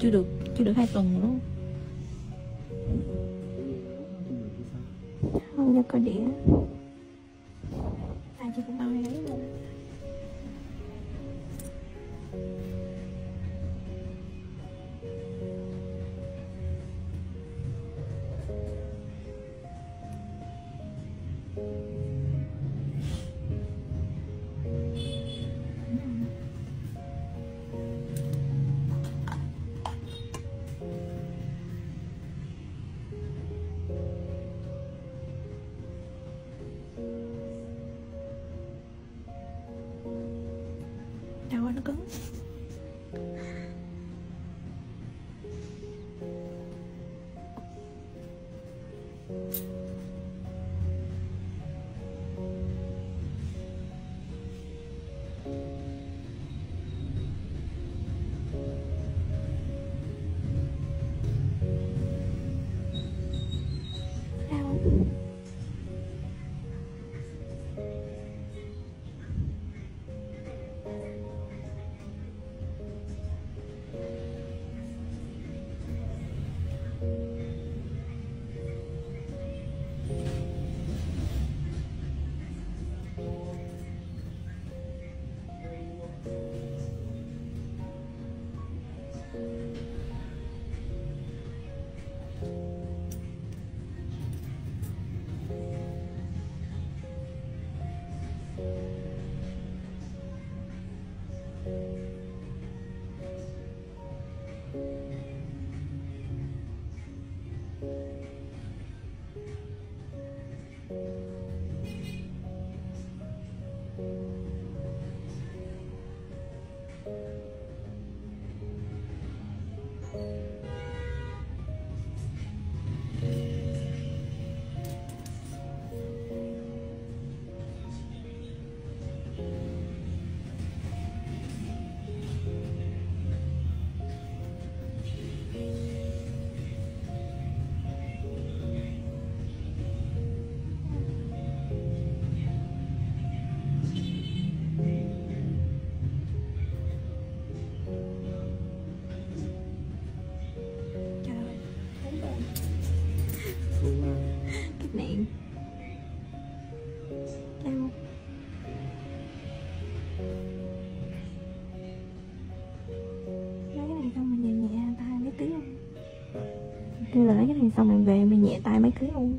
chưa được chưa được hai tuần. Này xong mình về mình nhẹ tay mấy ký luôn.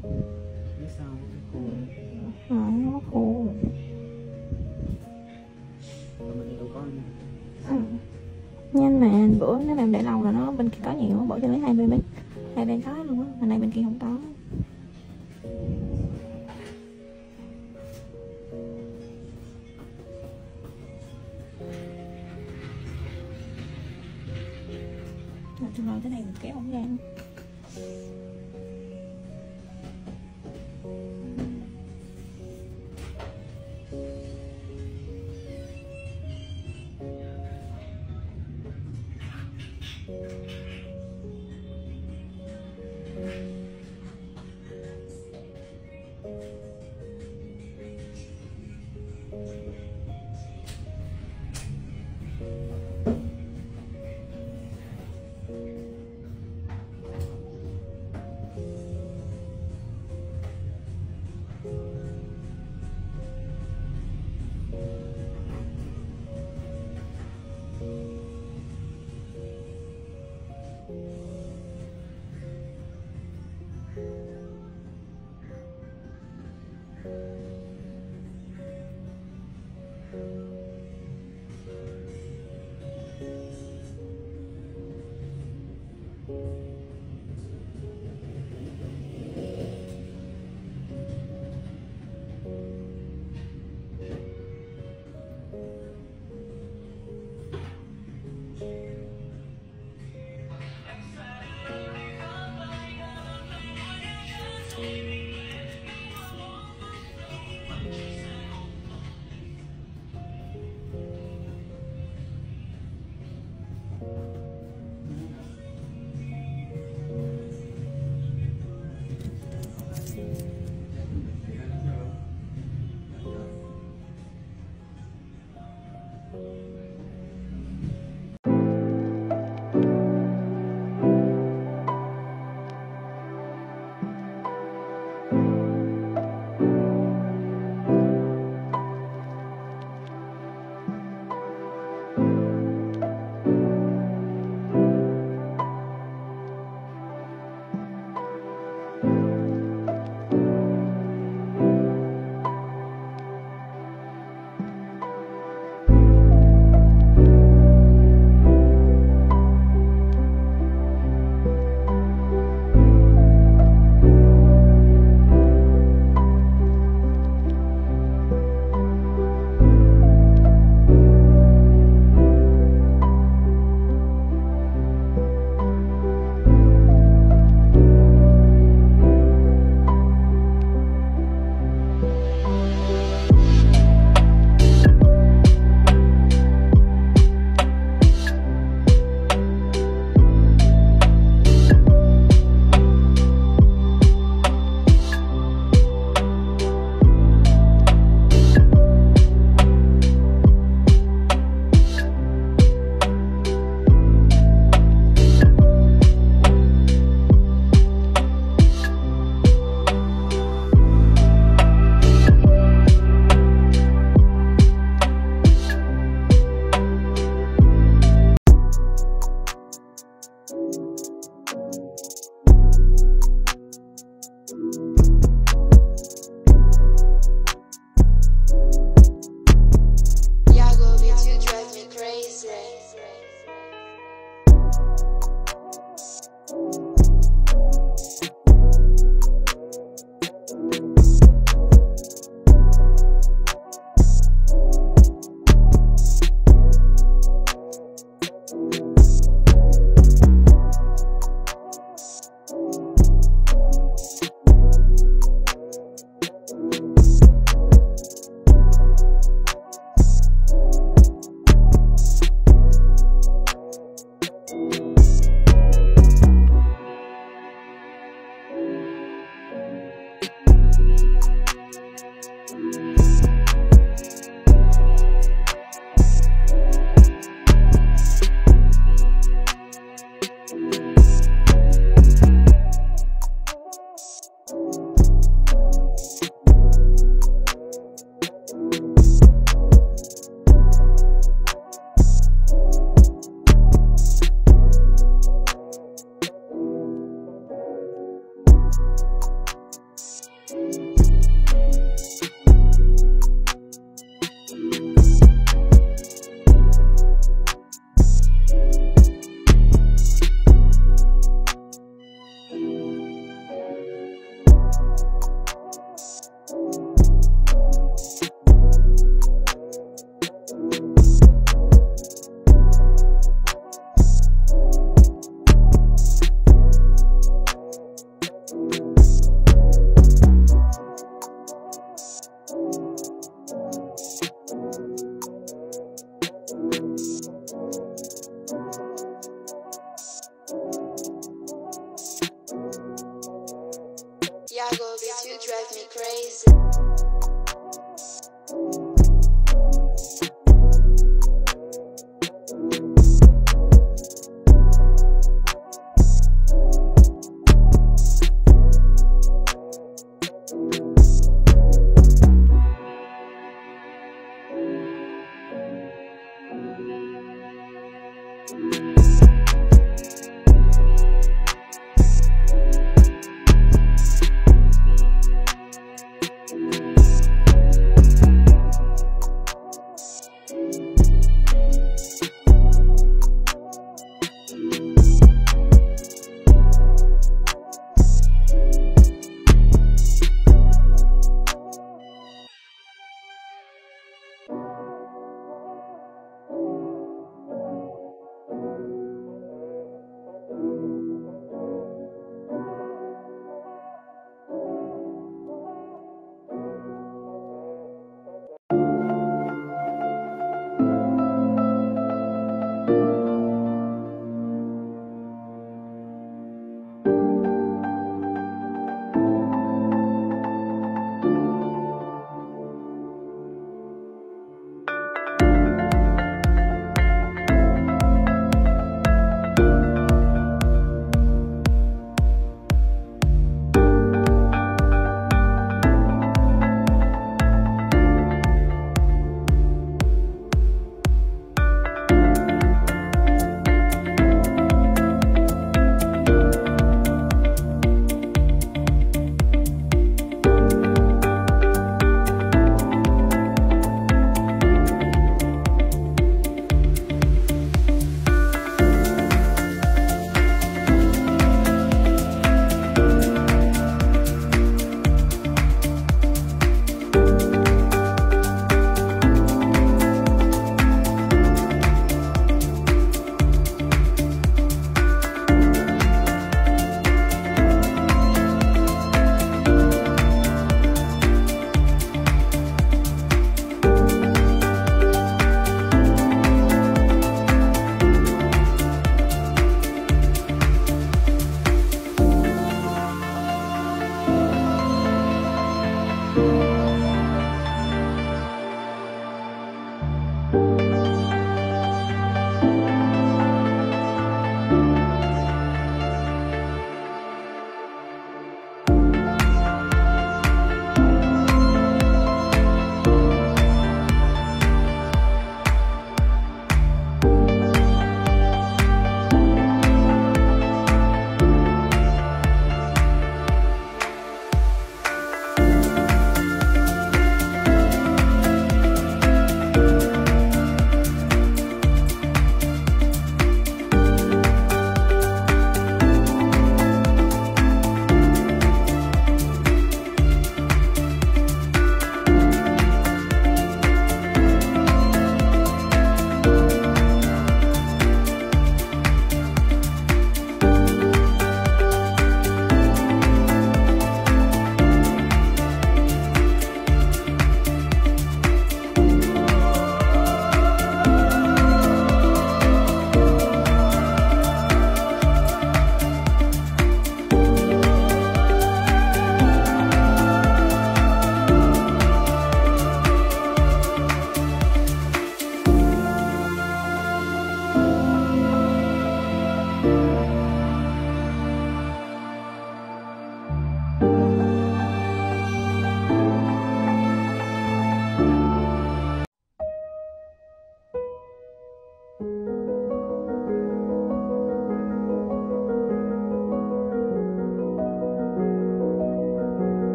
Ờ, nó khô. Còn mình đâu có nha. Ừ. nhanh mà bữa nếu mà em để lâu là nó bên kia có nhiều bỏ cho lấy hai bên bên hai bên có luôn á mà này bên kia không có